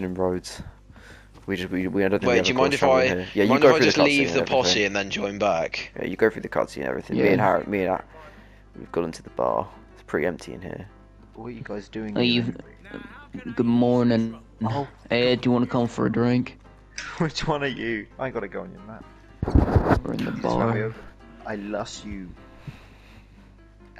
in Rhodes. We just we, we I don't think Wait, have do you mind close if I? here. Yeah, you mind go if I through just the cutscene leave and the everything. posse and then join back? Yeah, you go through the cutscene and everything. Me and Harry, me and Har- we've gone into the bar. It's pretty empty in here. What are you guys doing? Hey, here? you- Good morning. Oh. Ed, do you want to come for a drink? Which one are you? I ain't gotta go on your map. We're in the Just let me bar. I lust you.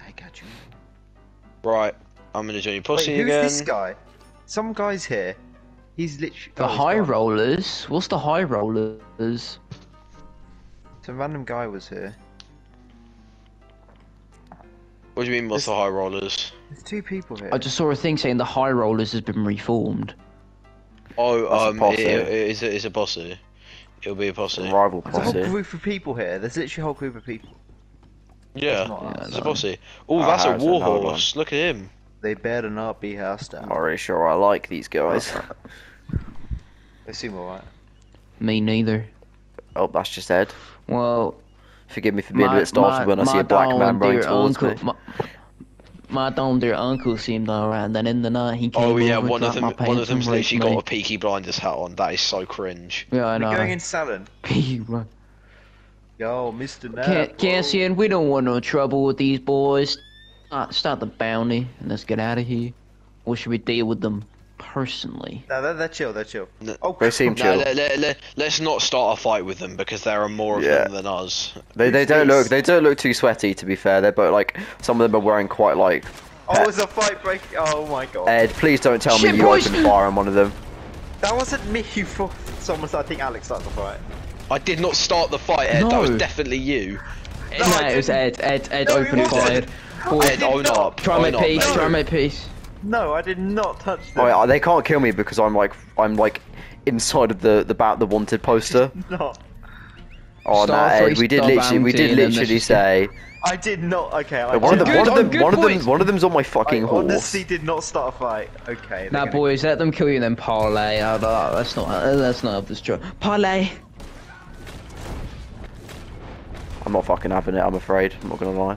I got you. Right, I'm gonna join your Wait, posse who's again. this guy? Some guy's here. He's literally The oh, high gone. rollers? What's the high rollers? Some random guy was here. What do you mean, what's the high rollers? There's two people here. I just saw a thing saying the high rollers has been reformed. Oh, That's um, posse. it, it, it's, a, it's a posse. It'll be a posse. Rival There's a whole group of people here. There's literally a whole group of people. Yeah, It's Yeah, it's a no. posse. Oh, Ah, that's a Harrison, hold warhorse. Look at him. They better not be hostile. I'm not really sure I like these guys. They seem alright. Me neither. Oh, that's just Ed. Well, Forgive me for being a bit startled when I see a black man running dear towards uncle, me. My, my darn dear uncle seemed alright. Then in the night he came Oh yeah, over, one of them. my One of pants and them's raped literally me. got a Peaky Blinders hat on. That is so cringe. Yeah, I We're know. going in Salon. Peaky Blind- Yo, Mr. Nat. Can't, Cassian, we don't want no trouble with these boys. Start, start the bounty and let's get out of here. Or should we deal with them personally? No, they're, they're chill. They're chill. No. Oh, They seem No, chill. let, let, let, let's not start a fight with them because there are more of Yeah. them than us. They they don't look they don't look too sweaty to be fair. They're but like some of them are wearing quite like. Oh, it's a fight break. Oh my god. Ed, please don't tell Shit, me you boys! opened fire on one of them. That wasn't me. You thought someone. I think Alex started the fight. I did not start the fight, Ed. That was definitely you. No, No, it was Ed. Ed, Ed No, it opened wasn't. fire. Boys, Ed, own not. up. try own my up, piece, mate. try my piece. No, I did not touch them. Oh yeah, they can't kill me because I'm like I'm like inside of the the about the wanted poster. No, Oh no, Star Ed, we did literally we did literally say I did not. Okay, I one of them did- one of them good, one of them one of them's on my I fucking horse. honestly did not start a fight. Okay. they're Now, gonna- boys, let them kill you and then parlay. Uh, uh, let's not. Uh, let's not have this joke. Parlay. I'm not fucking having it. I'm afraid. I'm not gonna lie.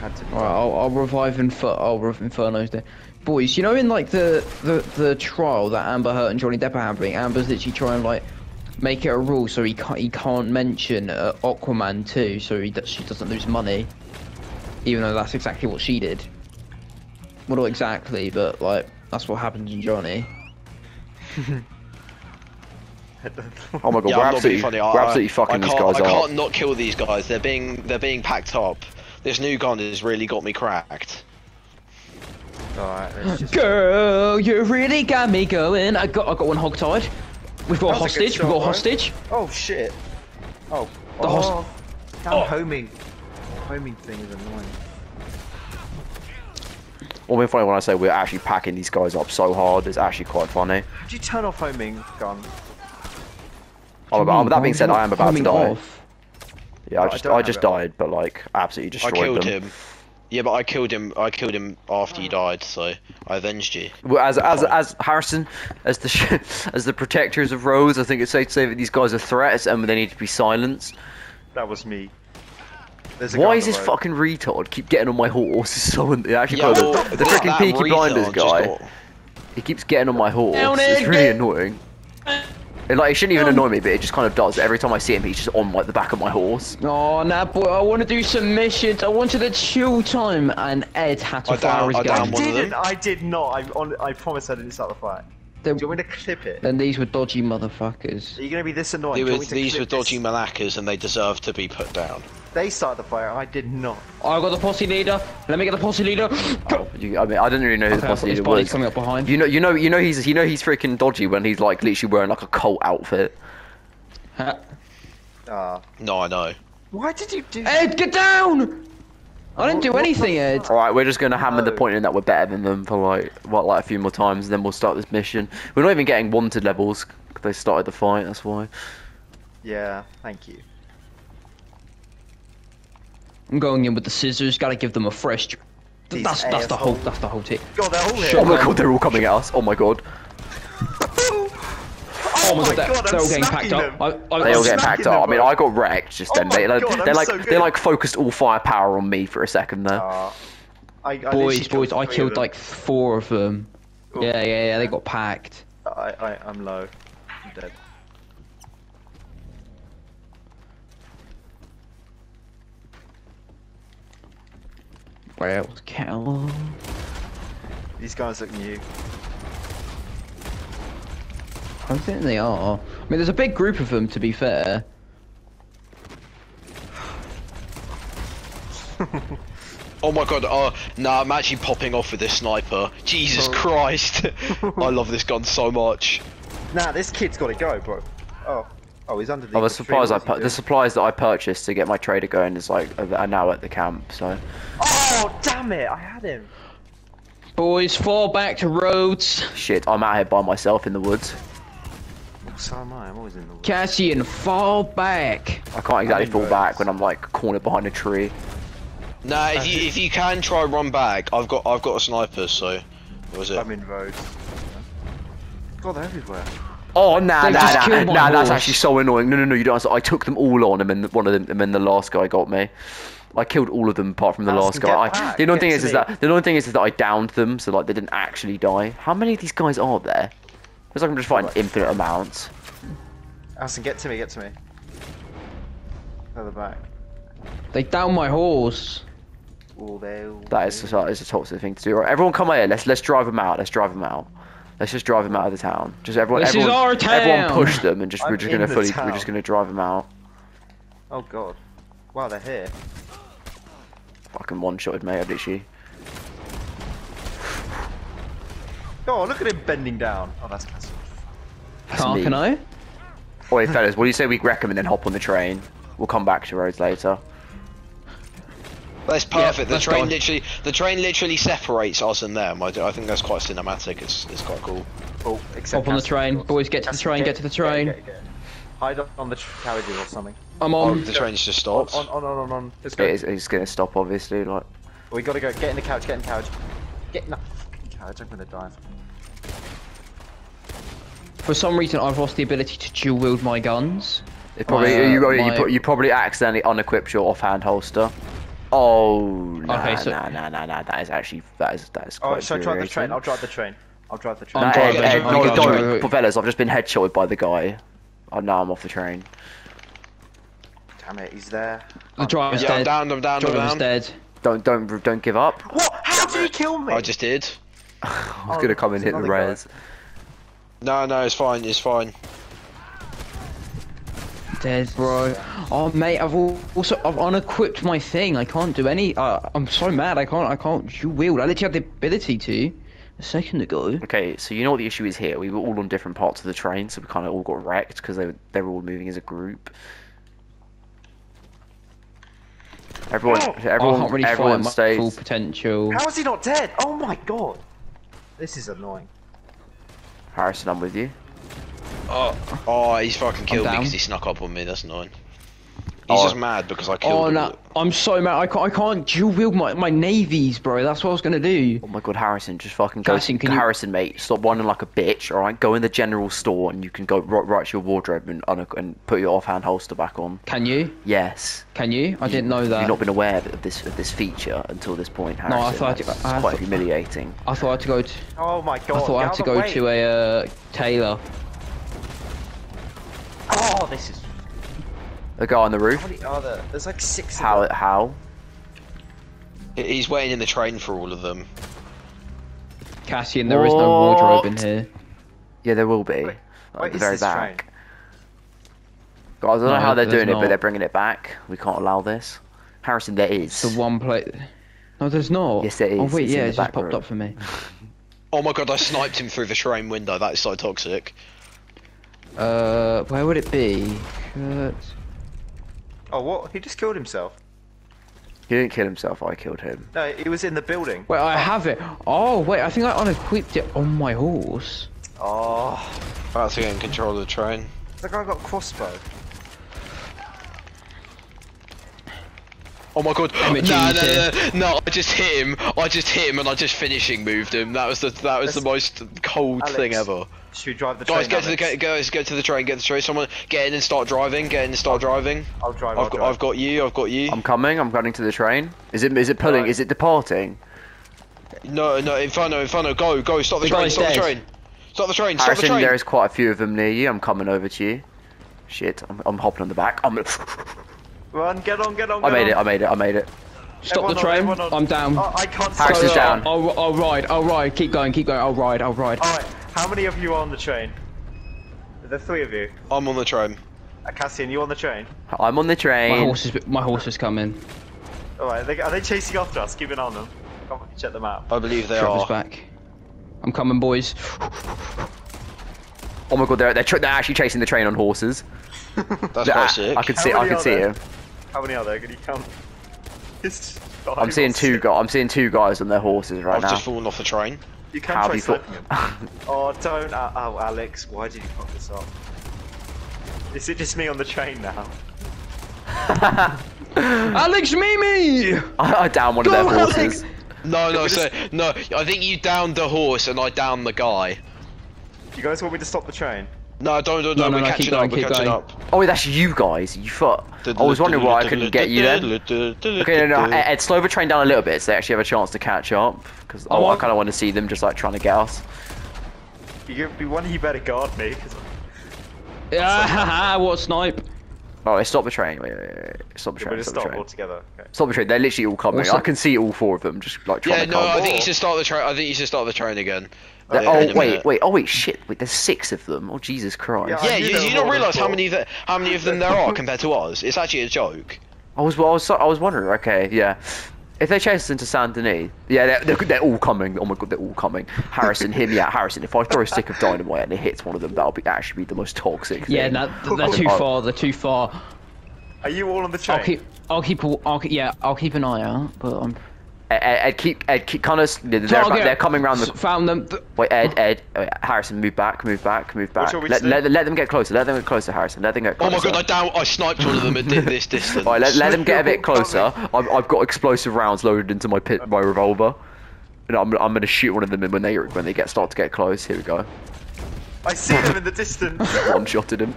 Had to. Alright, I'll, I'll revive Infer- I'll revive Inferno's there. Boys, you know in like the, the the trial that Amber Heard and Johnny Depp are having, Amber's literally trying to like make it a rule so he can't he can't mention uh, Aquaman too, so he do- she doesn't lose money, even though that's exactly what she did. Well, not exactly, but like that's what happened in Johnny. Oh my god, Yeah, we're I'm not being absolutely funny. We're I- absolutely fucking I these can't, guys I can't not kill these guys. They're being they're being packed up. This new gun has really got me cracked. Alright, let's just. Girl, you really got me going. I got I got one hogtied. We've got a That was hostage. We've got a bro. hostage. Oh shit. Oh. The oh. hos- That Oh. homing. Homing thing is annoying. Well, we're funny when I say we're actually packing these guys up so hard. It's actually quite funny. How'd you turn off homing gun? Oh, but, but that being said, I am about to Homing die. off. Yeah, I I just don't I just it died, but like absolutely I destroyed killed them. him. Yeah, but I killed him. I killed him after you died, so I avenged you. Well, as as as Harrison, as the as the protectors of Rose, I think it's safe to say that these guys are threats and they need to be silenced. That was me. A Why is this road. fucking retard keep getting on my horse? It's so it actually Yeah, well, of the freaking that Peaky Blinders guy. got- He keeps getting on my horse. Down It's really get- annoying. It, like it shouldn't even annoy me, but it just kind of does. Every time I see him, he's just on like the back of my horse. Oh, nah, boy, I want to do some missions. I wanted a chill time, and Ed had to I fire down- his I I gun. one of didn't. I did not. I on. I promise I didn't start the fight. Then, Do you want me to clip it? then these were dodgy motherfuckers. Are you gonna be this annoying? They Do you were, want me to these clip were dodgy this? malakas and they deserve to be put down. They started the fire. I did not. I got the posse leader. Let me get the posse leader. Go. You, I mean, I didn't really know who Okay, the posse boss his leader body's was. coming up behind. You know, you know, you know he's you know he's freaking dodgy when he's like literally wearing like a cult outfit. Ha- Ah. No, I know. Why did you do? Ed, get down! I didn't do What- what anything, Ed. All right, we're just gonna hammer the point in that we're better than them for like what like a few more times, and then we'll start this mission. We're not even getting wanted levels. 'cause They started the fight. That's why. Yeah. Thank you. I'm going in with the scissors. Gotta give them a fresh. Th- These That's that's the whole that's the whole tip. God, they're all here. Sure. Oh my god, they're all coming at us. Oh my god. Oh my god, they're, God, they're all getting smacking packed up. I, I, They I'm all I'm get packed up. I mean. I got wrecked just Oh then. They, like, God, they I'm like so they good. like focused all firepower on me for a second there. Ah. I, I boys, boys, I killed like four of them. Yeah, yeah, yeah. They got packed. I, I, I'm low. I'm dead. Where else? Kettle. These guys look new. I think they are. I mean, there's a big group of them, to be fair. Oh my god, uh, oh, no, I'm actually popping off with this sniper. Jesus Oh. Christ. I love this gun so much. Nah, this kid's got to go, bro. Oh, oh, he's under the. Oh, the supplies I what's he pu- the supplies that I purchased to get my trader going is like are are now at the camp. So Oh, Oh, damn it! I had him. Boys, fall back to Rhodes. shit, I'm out here by myself in the woods. So am I. I'm always in the. woods. Cassian, fall back. I can't exactly fall Rhodes. back when I'm like cornered behind a tree. Nah, if you if you can try run back, I've got I've got a sniper, so what was it? I'm in Rhodes. God, they're everywhere. Oh nah They nah just nah, killed nah that's actually so annoying. No no no you don't. understand. I took them all on, and then one of them, and then the last guy got me. I killed all of them apart from the Alison, last guy. I, the annoying get thing is, is that the annoying thing is, is that I downed them, so like they didn't actually die. How many of these guys are there? It's like I'm just fighting Like infinite amounts. Alison, get to me, get to me. Further back. They down my horse. Oh, they all. That is, that is a toxic thing to do. Right, everyone come here. Let's let's drive them out. Let's drive them out. Let's just drive them out of the town. Just everyone. This is everyone, our Everyone push them and just we're just gonna fully. town. We're just gonna drive them out. Oh god. Wow, they're here. Fucking one shotted me. I literally. Oh, look at him bending down. Oh, that's cancelled. That's Can't can I? Wait, fellas, what do you say we wreck them and then hop on the train? We'll come back to Rhodes later. That's perfect. the let's train go. literally the train literally separates us and them. I, I think that's quite cinematic. It's it's quite cool. Oh, except Hop on the train. Boys, get to the train, get to the train. Get, get, get. Hide up on the tr- carriages or something. I'm Oh, on. the train's just stopped. on, on, on, on, on. Let's go. It is, it's gonna stop, obviously. Like, We gotta go. Get in the couch. Get in the couch. Get in the fucking couch. I'm gonna die. For some reason, I've lost the ability to dual wield my guns. it probably My, uh, you, you, my- pro- you probably accidentally unequipped your offhand holster. Oh nah, Okay, so- nah, nah, nah, nah. That is actually that is that is quite. Oh, shall I drive the train. I'll drive the train. I'll drive the train. I'm Nah, driving, Ed, Ed, I'm no, driving. don't. But fellas, I've just been headshotted by the guy. Oh, now I'm off the train. Damn it, he's there. The driver's yeah, I'm dead. down. I'm down. I'm Driver's down. dead. Don't don't don't give up. What? How did he kill me? I just did. I was Oh, gonna come and hit the another guy. res. No, no, it's fine. It's fine. Dead, bro. Oh, mate, I've also I've unequipped my thing. I can't do any. Uh, I'm so mad. I can't. I can't dual wield. I literally had the ability to a second ago. Okay, so you know what the issue is here? We were all on different parts of the train, so we kind of all got wrecked because they were, they were all moving as a group. Everyone, Oh, I everyone, can't really everyone find my stays. full potential. How is he not dead? Oh my god. This is annoying. Harrison, I'm with you. Oh, oh, he's fucking killed me down. because he snuck up on me. That's annoying. He's Oh. just mad because I killed Oh him. no, I'm so mad. I can't. I can't dual wield my my navies, bro. That's what I was gonna do. Oh my god, Harrison, just fucking go. Harrison, can you- Harrison, mate, stop whining like a bitch. All right, go in the general store and you can go right, right to your wardrobe and un- and put your offhand holster back on. Can you? Yes. Can you? I didn't know that. You've not been aware of this of this feature until this point, No, I thought- That's I quite thought- humiliating. I thought I had to go to. Oh my god. I thought I had to go to a uh, tailor. Oh, this is. The guy on the How roof. many are there? There's like six. How? Of them. How? He's waiting in the train for all of them. Cassian, there is no wardrobe in here. Yeah, there will be. Wait, at the very back. train? Guys, I don't know how they're there's doing it, but they're bringing it back. We can't allow this. Harrison, there is. The one plate. No, there's not. Yes, there Oh wait, It's yeah, it just back popped room. up for me. Oh my god, I sniped him through the train window. That is so toxic. Uh, where would it be? Shirt. Oh, what? He just killed himself. He didn't kill himself. I killed him. No, he was in the building. Wait, I have it. Oh wait, I think I unequipped it on my horse. Oh, About to get in control of the train. the guy got crossbow. Oh my god! No, no, no, no, no! I just hit him. I just hit him, and I just finishing moved him. That was the that was the most cold Alex, thing ever. Should we drive the Guys, train? get to the guys, get to the train. Get to the train. Someone get in and start driving. Get in and start driving. I'll drive. I'll I've got drive. I've got you. I've got you. I'm coming. I'm running to the train. Is it? Is it pulling? Right. Is it departing? No, no, Inferno, Inferno, go, go, stop the, The train, guy's stop the train. Stop the train, stop the Harrison, train. there's quite a few of them near you. I'm coming over to you. Shit, I'm, I'm hopping on the back. I'm. Run, get on, get on. I get made it. I made it. I made it. Stop Everyone the train. everyone on. I'm down. Oh, I can't Harrison's stop. down. I'll, I'll ride. I'll ride. Keep going. Keep going. I'll ride. I'll ride. Alright, how many of you are on the train? The three of you. I'm on the train. Uh, Cassian, you on the train? I'm on the My train. horse is. My horse is coming. Alright, they, are they chasing after us? Keep an eye on them. Come on, check them out. I believe they Trevor's are. back. I'm coming, boys. Oh my god, they're they're, they're actually chasing the train on horses. That's I, quite sick. I can How see. I many can see there? it. How many are there? Can you count? I'm seeing two. six. Go- I'm seeing two guys on their horses right I've now. just fallen off the train. You can How try do you feel? sniping them. Oh, don't. Uh, oh, Alex, why did you fuck this up? Is it just me on the train now? Alex Mimi! I, I down one of their Go, horses. Alex! No, no, we so, no, I think you downed the horse and I downed the guy. You guys want me to stop the train? No, don't, don't, No, don't, no, we're no, catching keep going, up, we're catching going. up. Oh, wait, that's you guys. You fuck. I was wondering why I couldn't get you then. Okay, no, no, Ed, Ed, slow the train down a little bit so they actually have a chance to catch up. Because Oh, oh, I kind of want to see them just like trying to get us. You, you one of you better guard me. 'cause- Yeah, what snipe? Oh, wait, stop the train. Wait, wait, wait, wait. Stop the We're train. gonna Stop the stop train. altogether. Okay. Stop the train. They're literally all coming. Also- I can see all four of them just like trying Yeah, to no, come. I think you oh. should start the train. I think you should start the train again. They're- Uh, oh wait, wait. Oh wait, shit. Wait, there's six of them. Oh Jesus Christ. Yeah, Yeah, you, you don't realise how many that how many of them there are compared to us. It's actually a joke. I was, I was, so- I was wondering. Okay, yeah. If they chase us into Saint Denis, yeah, they're, they're, they're all coming. Oh my god, they're all coming. Harrison, him, yeah, Harrison. If I throw a stick of dynamite and it hits one of them, that'll be actually be the most toxic. Yeah, thing. that, they're too Oh. far. They're too far. Are you all on the train? I'll keep. I'll keep. a- I'll keep. Yeah, I'll keep an eye out. But I'm. Ed, Ed, keep, Ed, keep kind of. They're, Target. they're coming around the. Found them. Th- Wait, Ed, Ed, uh, Harrison, move back, move back, move back. Let, let, let them get closer. Let them get closer, Harrison. Let them get closer. Oh my god, I down, I sniped one of them at this distance. Alright, let, let them get a bit closer. I've, I've got explosive rounds loaded into my pit, my revolver. And I'm, I'm gonna shoot one of them when they when they get start to get close. Here we go. I see them in the distance. One shotted him.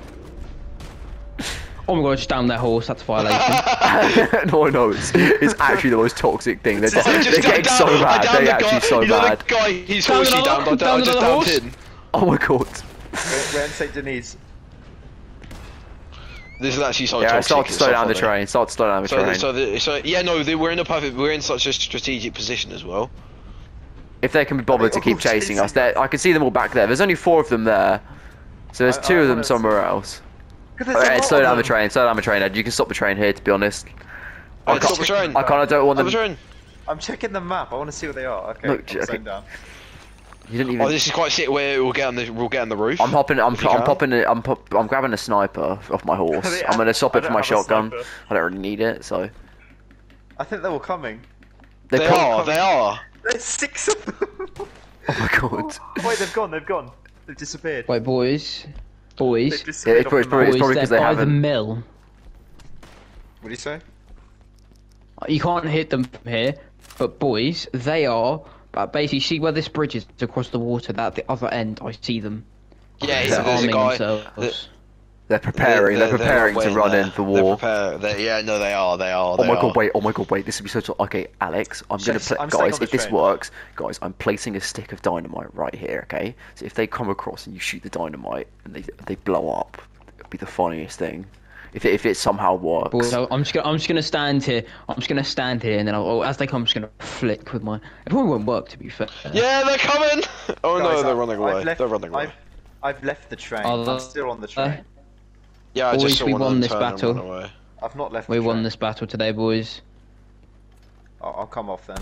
Oh my god! I just downed their horse. That's a violation. no, no, it's, it's actually the most toxic thing. They're, I they're getting down- so bad. They're the actually guy, so you know bad. the guy, he's Down horsey another- downed, I, down I just downed horse. him. Oh my god. we're, we're in Saint Denis. This is actually so Yeah, toxic. start to slow down the train. Start to slow down the So, train. so, the, so, yeah, no, they, we're in a perfect, we're in such a strategic position as well. If they can be bothered to Are they keep all chasing chasing us, I can see them all back there. There's only four of them there. So there's I- two I of them somewhere else. 'Cause there's a Alright, lot slow down the train. Slow down the train, Ed. You can stop the train here, to be honest. I Right, stop can't- the train. I kind of don't want Stop them. the train. I'm checking the map. I want to see where they are. Okay. Look, I'm okay. down. You didn't even. Oh, this is quite sick. Where we'll get on the, we'll get on the roof. I'm hopping. I'm, I'm popping. it- I'm pop, I'm grabbing a sniper off my horse. I'm gonna swap I it for my shotgun. I don't really need it, so I think they're all coming. they They come- are, they are. There's six of them. Oh my god. Wait, they've gone. They've gone. They've disappeared. Wait, boys. Boys. Yeah, it's probably, the probably, it's probably boys, because they're they by the haven't. mill. What do you say? You can't hit them from here, but boys, they are. But basically, see where this bridge is across the water. That at the other end, I see them. Yeah, They're there's a guy. Themselves. They're preparing. They're, not preparing to run there. in for They're war. prepare- yeah, no, they are. They are. Oh they my are. god! Wait! Oh my god! Wait! This would be so. so okay, Alex, I'm gonna Shit, play. I'm guys, on the if this train. works, guys, I'm placing a stick of dynamite right here. Okay, so if they come across and you shoot the dynamite and they they blow up, it'll be the funniest thing. If it, if it somehow works. Boys, I- I'm just gonna, I'm just gonna stand here. I'm just gonna stand here, and then I'll, oh, as they come, I'm just gonna flick with my. It probably won't work, to be fair. Yeah, they're coming. Oh no, they're I- running away. left- they're running away. I've, I've left the train. Oh, I'm still on the train. Yeah, I Boys, just we won this battle. I've not left. We won train. this battle today, boys. I'll, I'll come off then.